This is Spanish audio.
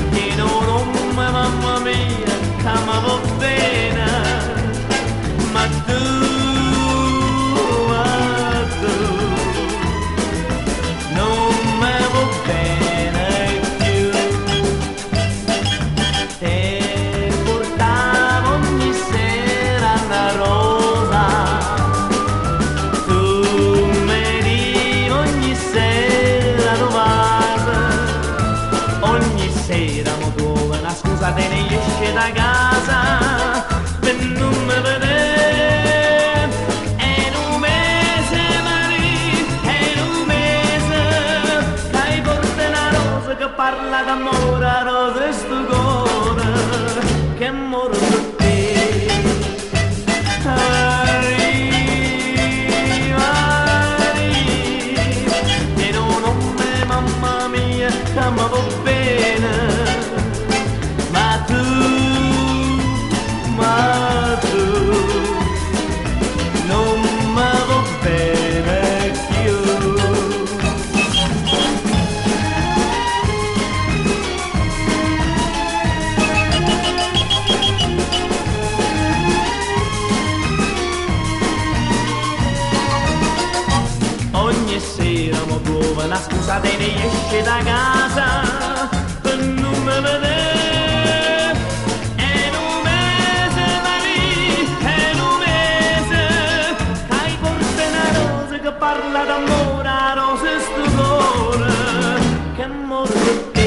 You know. cadere esce da casa per non me vedere è un mese Maria è un mese che porta una rosa che parla d'amore a rosa e sto cuore che muore per te arriva arriva e non nome mamma mia che mi Ogni sera mi prova una scusa te ne esce da casa per non mi vedere. È un mese, Marie, è un mese hai forse una rosa che parla d'amore, a rosa sto cuore che te.